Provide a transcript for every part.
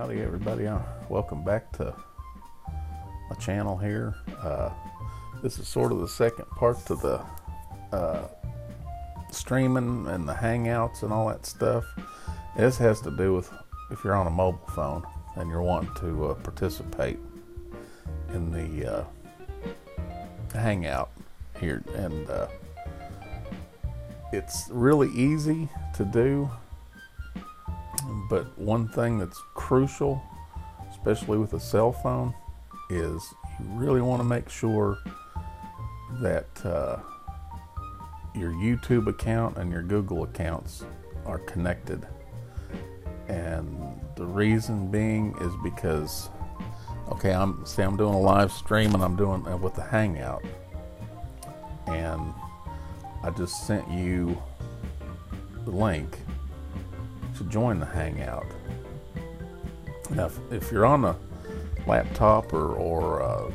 howdy everybody. Uh, welcome back to my channel here. Uh, this is sort of the second part to the uh, streaming and the hangouts and all that stuff. This has to do with if you're on a mobile phone and you're wanting to uh, participate in the uh, hangout here. And uh, it's really easy to do but one thing that's crucial, especially with a cell phone, is you really want to make sure that uh, your YouTube account and your Google accounts are connected. And the reason being is because, okay, I'm say I'm doing a live stream and I'm doing it with the Hangout, and I just sent you the link to join the Hangout. Now, if, if you're on a laptop or, or a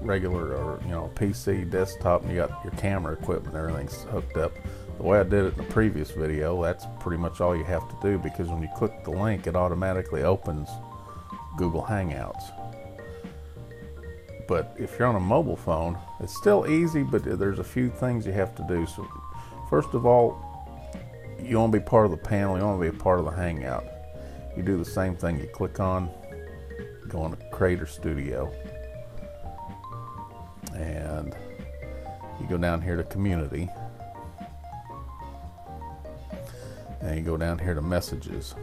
regular or you know PC desktop and you got your camera equipment, everything's hooked up. The way I did it in the previous video, that's pretty much all you have to do because when you click the link, it automatically opens Google Hangouts. But if you're on a mobile phone, it's still easy, but there's a few things you have to do. So, first of all, you want to be part of the panel, you want to be a part of the hangout. You do the same thing. You click on, go on to Creator Studio, and you go down here to Community, and you go down here to Messages.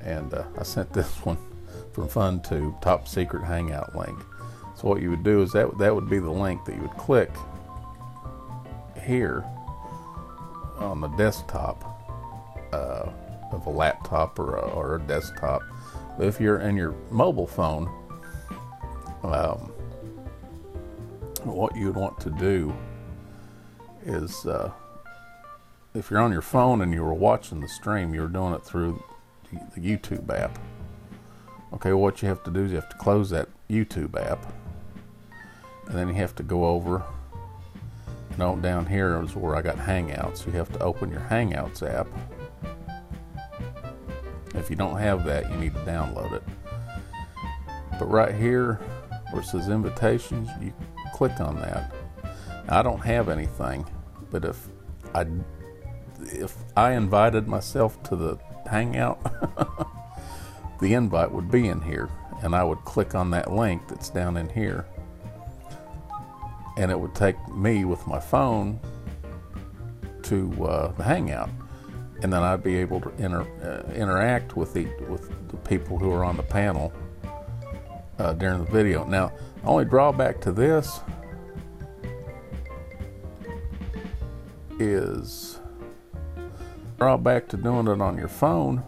And uh, I sent this one from Fun to Top Secret Hangout link. So what you would do is that that would be the link that you would click here on the desktop uh, of a laptop or a, or a desktop. But if you're in your mobile phone, um, what you'd want to do is uh, if you're on your phone and you were watching the stream, you were doing it through the YouTube app. Okay, what you have to do is you have to close that YouTube app, and then you have to go over no, down here is where I got Hangouts. You have to open your Hangouts app. If you don't have that, you need to download it. But right here, where it says invitations, you click on that. Now, I don't have anything, but if I if I invited myself to the Hangout, the invite would be in here, and I would click on that link that's down in here and it would take me with my phone to uh, the Hangout, and then I'd be able to inter, uh, interact with the with the people who are on the panel uh, during the video. Now, only drawback to this is drawback to doing it on your phone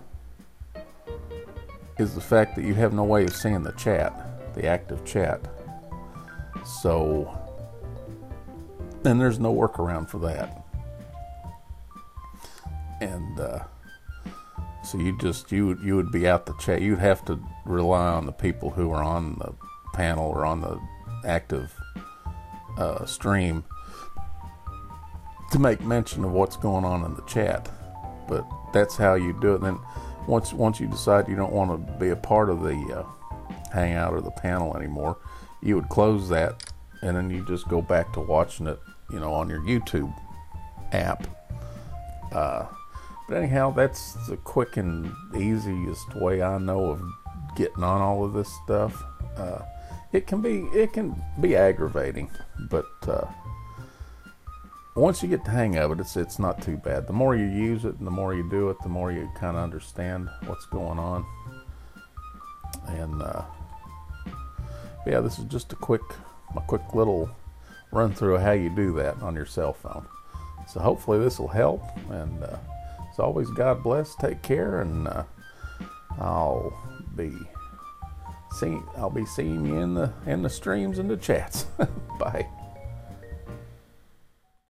is the fact that you have no way of seeing the chat, the active chat. So and there's no workaround for that. And uh, so you just you you would be out the chat. You'd have to rely on the people who are on the panel or on the active uh, stream to make mention of what's going on in the chat. But that's how you do it. And then once once you decide you don't want to be a part of the uh, hangout or the panel anymore, you would close that and then you just go back to watching it, you know, on your YouTube app. Uh, but anyhow, that's the quick and easiest way I know of getting on all of this stuff. Uh, it can be it can be aggravating, but uh, once you get the hang of it, it's it's not too bad. The more you use it and the more you do it, the more you kind of understand what's going on. And uh, yeah, this is just a quick a quick little run through of how you do that on your cell phone. So hopefully this will help. And uh, always, God bless. Take care, and uh, I'll be seeing I'll be seeing you in the in the streams and the chats. Bye.